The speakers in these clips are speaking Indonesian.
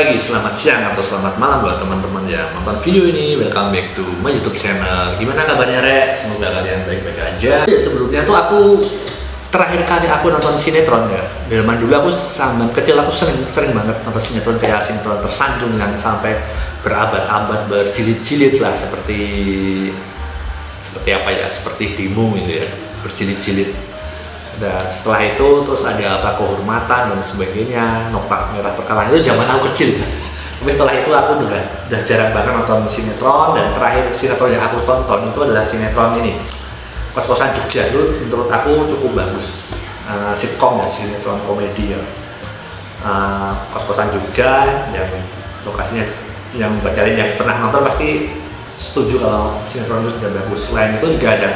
pagi, selamat siang, atau selamat malam buat teman-teman yang nonton video ini. Welcome back to my YouTube channel. Gimana kabarnya, Rek? Semoga kalian baik-baik aja. Ya, sebelumnya tuh aku terakhir kali aku nonton sinetron ya. Zaman dulu aku zaman kecil aku sering sering banget nonton sinetron kayak sinetron tersanjung yang sampai berabad-abad berjilid-jilid lah seperti seperti apa ya? Seperti Dimu gitu ya, berjilid-jilid dan setelah itu terus ada apa kehormatan dan sebagainya nokta merah perkalaan. Itu zaman aku kecil. Tapi setelah itu aku udah udah jarang banget nonton sinetron. Dan terakhir sinetron yang aku tonton itu adalah sinetron ini. Kos-kosan Jogja. Itu menurut aku cukup bagus. Uh, sitcom ya sinetron komedi ya. Uh, kos-kosan Jogja yang lokasinya yang kalian yang pernah nonton pasti setuju kalau sinetron itu sudah bagus. Selain itu juga ada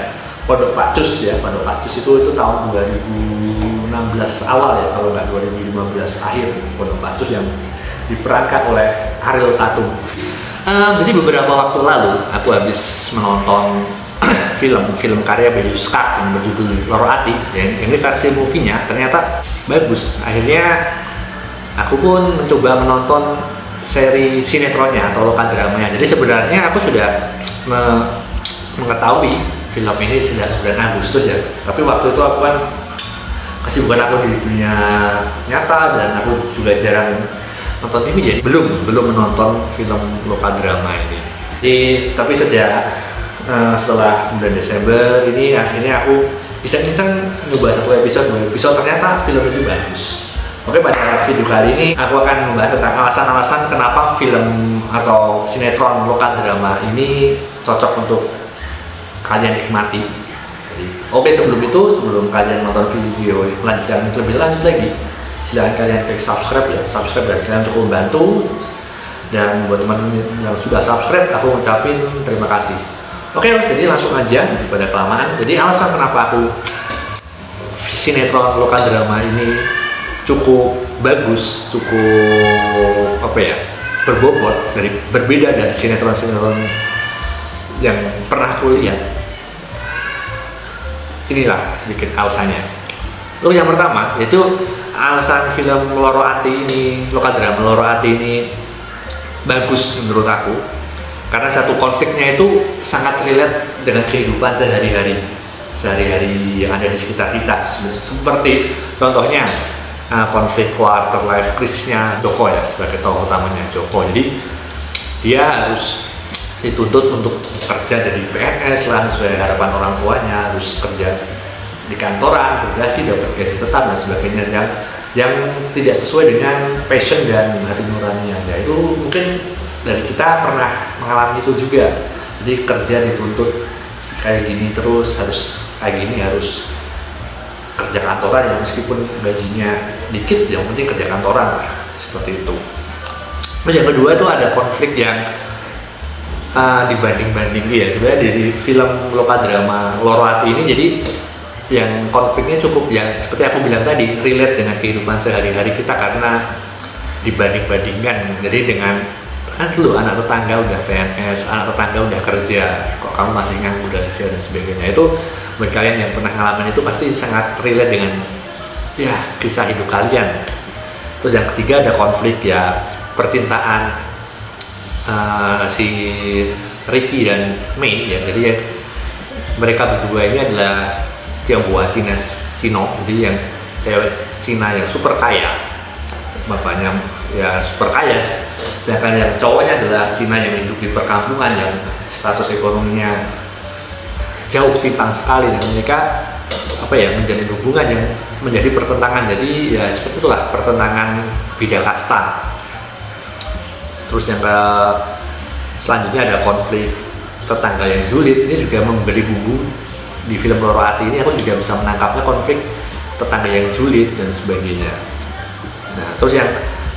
Pondok Pacus ya, Pondok Pacus itu itu tahun 2016 awal ya, kalau nggak 2015 akhir Pondok Pacus yang diperankan oleh Ariel Tatum. Uh, jadi beberapa waktu lalu aku habis menonton film film karya Bayu Skak yang berjudul Loro Ati yang ini versi movie-nya ternyata bagus. Akhirnya aku pun mencoba menonton seri sinetronnya atau lokal dramanya. Jadi sebenarnya aku sudah me mengetahui film ini sejak bulan Agustus ya. Tapi waktu itu aku kan kesibukan aku di dunia nyata dan aku juga jarang nonton TV jadi belum belum menonton film lokal drama ini. Jadi, tapi sejak uh, setelah bulan Desember ini akhirnya aku iseng-iseng nyoba satu episode dua episode. Ternyata film ini bagus. Oke pada video kali ini aku akan membahas tentang alasan-alasan kenapa film atau sinetron lokal drama ini cocok untuk kalian nikmati. Jadi, oke sebelum itu, sebelum kalian nonton video lanjutkan lebih lanjut lagi, silahkan kalian klik subscribe ya. Subscribe dan kalian cukup membantu. Dan buat teman yang sudah subscribe, aku ucapin terima kasih. Oke, jadi langsung aja pada kelamaan. Jadi alasan kenapa aku sinetron lokal drama ini cukup bagus, cukup apa ya, berbobot dari berbeda dari sinetron-sinetron yang pernah aku lihat inilah sedikit alasannya. Lo yang pertama yaitu alasan film Loro Ati ini, lokal drama Loro Ati ini bagus menurut aku. Karena satu konfliknya itu sangat relate dengan kehidupan sehari-hari. Sehari-hari yang ada di sekitar kita. Seperti contohnya uh, konflik quarter life crisis-nya Joko ya sebagai tokoh utamanya Joko. Jadi dia harus dituntut untuk kerja jadi PNS lah sesuai harapan orang tuanya harus kerja di kantoran bergaji dapat gaji tetap dan sebagainya yang yang tidak sesuai dengan passion dan hati nuraninya. Ya itu mungkin dari kita pernah mengalami itu juga. Jadi kerja dituntut kayak gini terus harus kayak gini harus kerja kantoran ya meskipun gajinya dikit yang penting kerja kantoran lah seperti itu. Terus yang kedua itu ada konflik yang uh, dibanding-banding. Ya sebenarnya dari film lokal drama Loro Hati ini jadi yang konfliknya cukup ya seperti aku bilang tadi relate dengan kehidupan sehari-hari kita karena dibanding-bandingkan. Jadi dengan kan dulu anak tetangga udah PNS, anak tetangga udah kerja, kok kamu masih nganggur kerja dan sebagainya. Itu buat kalian yang pernah ngalamin itu pasti sangat relate dengan ya kisah hidup kalian. Terus yang ketiga ada konflik ya percintaan uh, si Ricky dan Mei ya. Jadi ya, mereka berdua ini adalah Tionghoa Cina Cino jadi yang cewek Cina yang super kaya. Bapaknya ya super kaya. Sedangkan yang cowoknya adalah Cina yang hidup di perkampungan yang status ekonominya jauh timpang sekali. Dan mereka apa ya menjalin hubungan yang menjadi pertentangan. Jadi ya seperti itulah pertentangan beda kasta terus yang ke selanjutnya ada konflik tetangga yang julid. Ini juga memberi bumbu di film Loro Hati ini. Aku juga bisa menangkapnya konflik tetangga yang julid dan sebagainya. Nah terus yang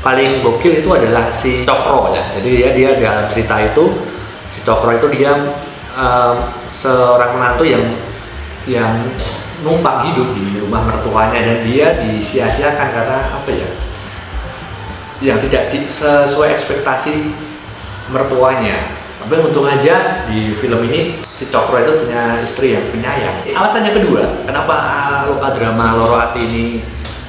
paling gokil itu adalah si Cokro ya. Jadi dia dia dalam cerita itu. Si Cokro itu dia um, seorang menantu yang yang numpang hidup di rumah mertuanya dan dia disia-siakan karena apa ya yang tidak di, sesuai ekspektasi mertuanya. Tapi untung aja di film ini si Cokro itu punya istri yang penyayang. Alasannya kedua, kenapa lokal drama Loro Hati ini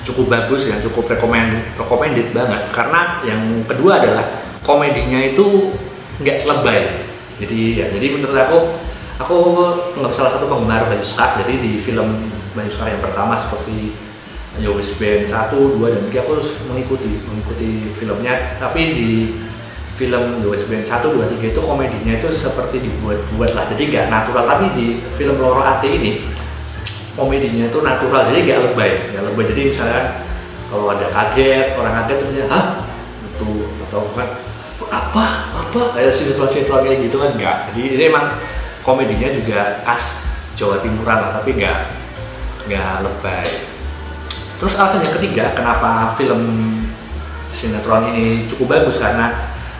cukup bagus yang cukup recommend recommended banget karena yang kedua adalah komedinya itu nggak lebay jadi ya jadi menurut aku aku nggak salah satu penggemar Bayu Skak jadi di film Bayu Skak yang pertama seperti Yowis Band 1, 2, dan 3 aku mengikuti mengikuti filmnya. Tapi di film Yowis Band 1, 2, 3 itu komedinya itu seperti dibuat-buat lah. Jadi nggak natural. Tapi di film Loro Ati ini komedinya itu natural. Jadi nggak lebay nggak lebay. Jadi misalnya kalau ada kaget orang kaget tuh hah? Itu atau kan apa? Apa? Kayak sinetron-sinetron kayak gitu kan nggak. Jadi ini emang komedinya juga khas Jawa Timuran lah tapi nggak nggak lebay terus alasan yang ketiga kenapa film sinetron ini cukup bagus? Karena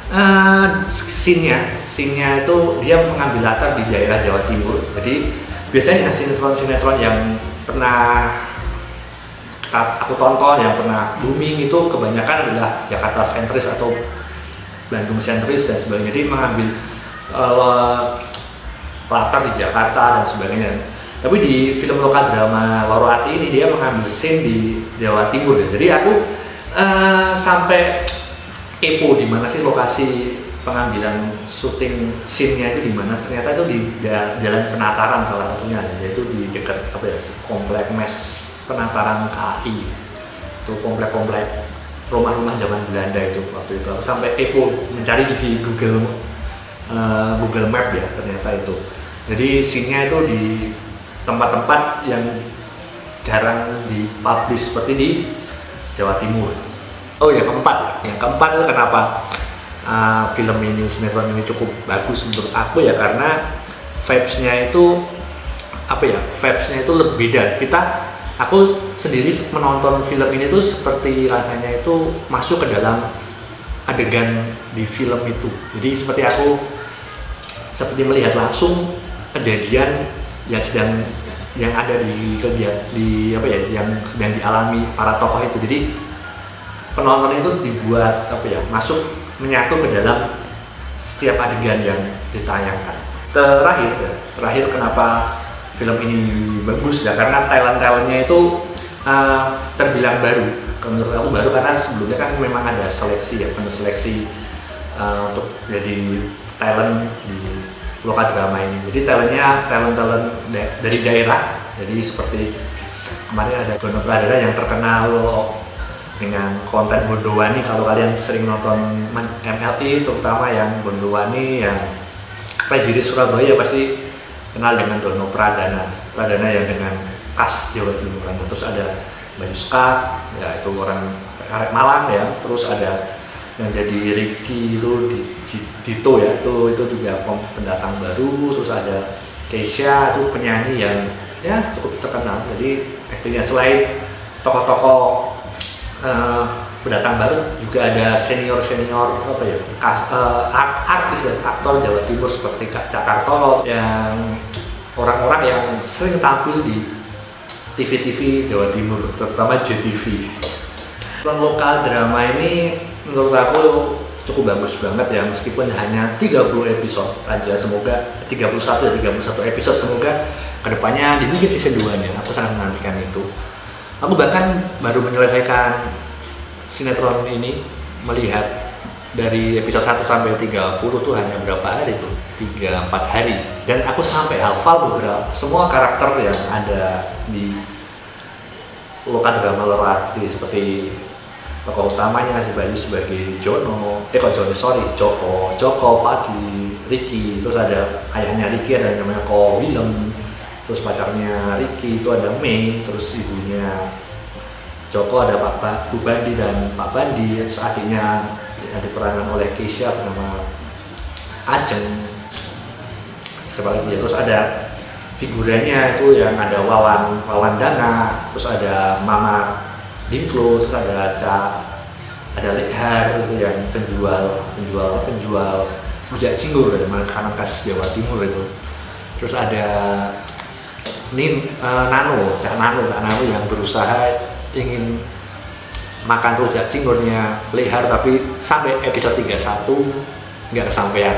uh, scene-nya scene-nya itu dia mengambil latar di daerah Jawa Timur. Jadi biasanya sinetron-sinetron yang pernah aku tonton yang pernah booming itu kebanyakan adalah Jakarta sentris atau Bandung sentris dan sebagainya. Jadi mengambil uh, latar di Jakarta dan sebagainya tapi di film lokal drama Loro Ati ini dia mengambil scene di Jawa Timur ya. jadi aku uh, sampai kepo di mana sih lokasi pengambilan syuting scene-nya itu di mana. Ternyata itu di jalan penataran salah satunya yaitu di dekat apa ya komplek mes penataran KI itu komplek-komplek rumah-rumah zaman Belanda itu waktu itu. Aku sampai kepo mencari di Google uh, Google Map ya ternyata itu. Jadi scene-nya itu di tempat-tempat yang jarang dipublish seperti di Jawa Timur. Oh ya keempat ya yang keempat kenapa? Uh, film ini sinetron ini cukup bagus menurut aku ya karena vibes-nya itu apa ya vibes-nya itu lebih beda. Kita aku sendiri menonton film ini tuh seperti rasanya itu masuk ke dalam adegan di film itu. Jadi seperti aku seperti melihat langsung kejadian yang sedang yang ada di kegiatan di apa ya yang sedang dialami para tokoh itu jadi penonton itu dibuat apa ya masuk menyatu ke dalam setiap adegan yang ditayangkan. Terakhir, ya, terakhir kenapa film ini bagus ya karena talent talentnya itu uh, terbilang baru. Menurut aku baru karena sebelumnya kan memang ada seleksi ya, penuh seleksi uh, untuk jadi talent di lokal drama ini. Jadi talentnya talent talent dari daerah. Jadi seperti kemarin ada Gono Pradana yang terkenal dengan konten Bondowani kalau kalian sering nonton MLI terutama yang Bondowani yang prajurit Surabaya pasti kenal dengan Dono Pradana Pradana yang dengan khas Jawa Timur terus ada Bayuska ya itu orang Karek Malang ya terus ada yang jadi Ricky itu di Dito ya itu itu juga pendatang baru terus ada Keisha itu penyanyi yang ya cukup terkenal. Jadi aktingnya selain tokoh-tokoh uh, pendatang baru juga ada senior senior apa ya kas, uh, artis dan aktor Jawa Timur seperti Kak Cakartolo yang orang-orang yang sering tampil di TV-TV Jawa Timur terutama JTV lokal drama ini menurut aku cukup bagus banget ya meskipun hanya 30 episode aja. Semoga 31 ya 31 episode semoga ke depannya dibikin season 2 nya aku sangat menantikan itu. Aku bahkan baru menyelesaikan sinetron ini melihat dari episode 1 sampai 30 tuh hanya berapa hari tuh? 3 4 hari. Dan aku sampai hafal beberapa semua karakter yang ada di lokal drama Lorati seperti tokoh utamanya si Bayu sebagai Jono. Eh kok Jono? Sorry Joko. Joko Fadli Ricky terus ada ayahnya Ricky ada yang namanya Ko Willem. Terus pacarnya Ricky itu ada Mei. Terus ibunya Joko ada Pak Bu Bandi dan Pak Bandi. Terus adiknya yang diperankan oleh Keisha bernama Ajeng. Sebaliknya terus ada figurannya itu yang ada Wawan Wawan Dana. Terus ada Mama Dinklo terus ada Ca ada Lekhar itu yang penjual penjual penjual rujak cinggur dari makanan khas Jawa Timur itu terus ada Nin uh, Nano, Cak Nano, Cak Nano yang berusaha ingin makan rujak cingurnya Lehar tapi sampai episode 31 nggak kesampaian.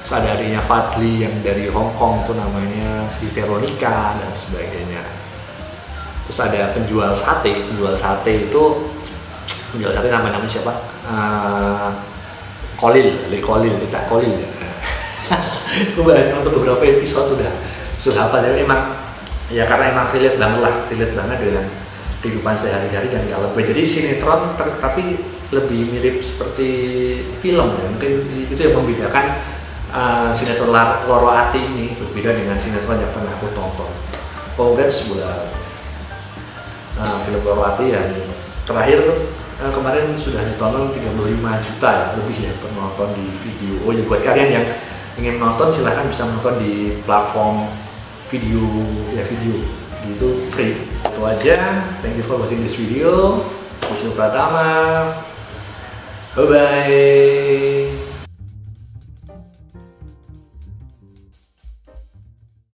Terus ada adiknya Fadli yang dari Hong Kong tuh namanya si Veronica dan sebagainya. Terus ada penjual sate. Penjual sate itu penjual sate nama namanya siapa? Uh, Kolil. Le Kolil Cak Kolil. Gue banyak nonton beberapa episode sudah sudah apa jadi emang ya karena emang relate banget lah. Relate banget dengan kehidupan sehari-hari dan kalau jadi sinetron tapi lebih mirip seperti film ya. Mungkin itu yang membedakan uh, sinetron Loro Ati ini berbeda dengan sinetron yang pernah aku tonton. Congrats buat uh, film Loro Ati yang terakhir uh, kemarin sudah ditonton 35 juta ya lebih ya penonton di video. Oh ya buat kalian yang ingin menonton silahkan bisa menonton di platform video ya video. Itu free. Itu aja. Thank you for watching this video. Wisnu Pratama bye bye